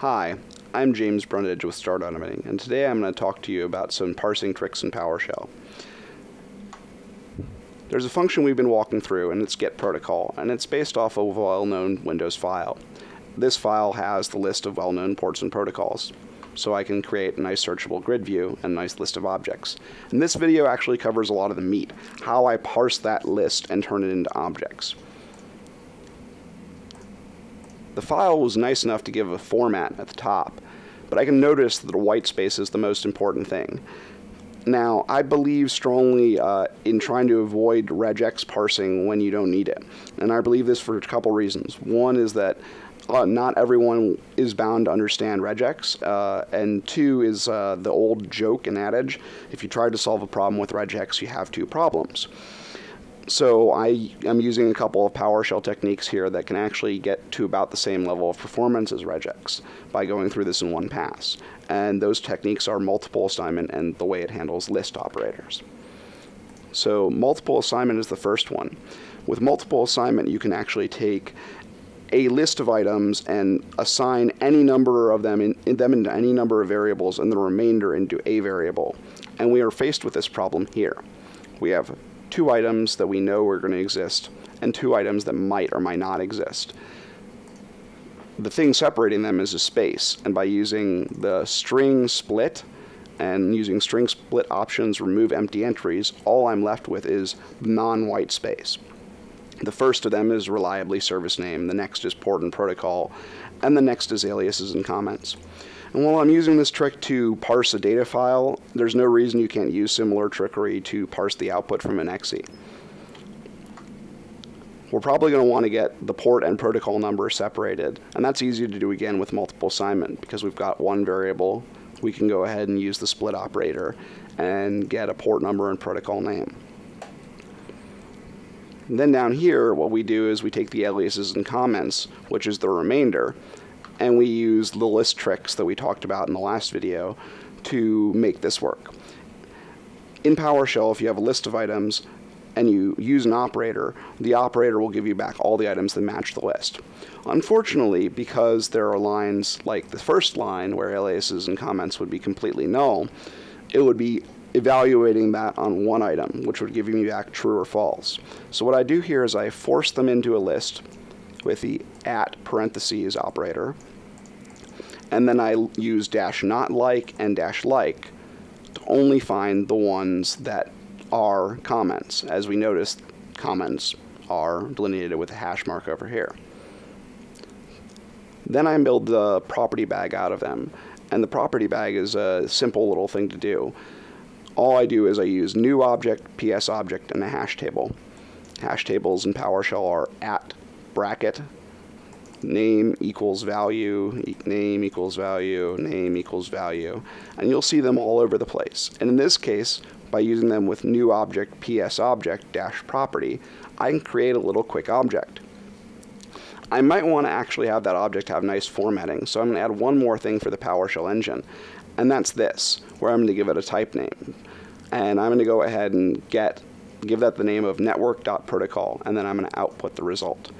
Hi, I'm James Brundage with Start Automating, and today I'm going to talk to you about some parsing tricks in PowerShell. There's a function we've been walking through, and it's get protocol, and it's based off of a well-known Windows file. This file has the list of well-known ports and protocols, so I can create a nice searchable grid view and a nice list of objects. And this video actually covers a lot of the meat, how I parse that list and turn it into objects. The file was nice enough to give a format at the top, but I can notice that the white space is the most important thing. Now, I believe strongly uh, in trying to avoid regex parsing when you don't need it. And I believe this for a couple reasons. One is that uh, not everyone is bound to understand regex, uh, and two is uh, the old joke and adage if you try to solve a problem with regex, you have two problems. So I am using a couple of PowerShell techniques here that can actually get to about the same level of performance as regex by going through this in one pass. And those techniques are multiple assignment and the way it handles list operators. So multiple assignment is the first one. With multiple assignment, you can actually take a list of items and assign any number of them in, in them into any number of variables and the remainder into a variable. And we are faced with this problem here. We have two items that we know are going to exist and two items that might or might not exist. The thing separating them is a space, and by using the string split and using string split options remove empty entries, all I'm left with is non-white space. The first of them is reliably service name, the next is port and protocol, and the next is aliases and comments. And while I'm using this trick to parse a data file, there's no reason you can't use similar trickery to parse the output from an exe. We're probably going to want to get the port and protocol number separated, and that's easy to do again with multiple assignment because we've got one variable. We can go ahead and use the split operator and get a port number and protocol name. And then down here, what we do is we take the aliases and comments, which is the remainder, and we use the list tricks that we talked about in the last video to make this work. In PowerShell, if you have a list of items and you use an operator, the operator will give you back all the items that match the list. Unfortunately, because there are lines like the first line where aliases and comments would be completely null, it would be evaluating that on one item, which would give me back true or false. So what I do here is I force them into a list with the at parentheses operator. And then I use dash not like and dash like to only find the ones that are comments. As we noticed, comments are delineated with a hash mark over here. Then I build the property bag out of them. And the property bag is a simple little thing to do. All I do is I use new object, PS object, and a hash table. Hash tables in PowerShell are at bracket name equals value, name equals value, name equals value, and you'll see them all over the place. And in this case, by using them with new object ps object dash property, I can create a little quick object. I might want to actually have that object have nice formatting, so I'm going to add one more thing for the PowerShell engine, and that's this, where I'm going to give it a type name. And I'm going to go ahead and get give that the name of network.protocol, and then I'm going to output the result.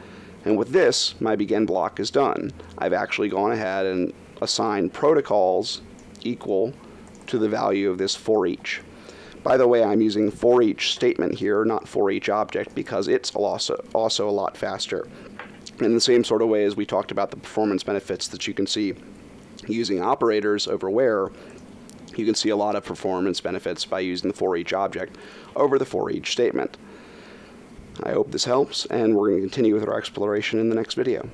And with this, my begin block is done. I've actually gone ahead and assigned protocols equal to the value of this for each. By the way, I'm using for each statement here, not for each object, because it's also, also a lot faster. In the same sort of way as we talked about the performance benefits that you can see using operators over where, you can see a lot of performance benefits by using the for each object over the for each statement. I hope this helps, and we're going to continue with our exploration in the next video.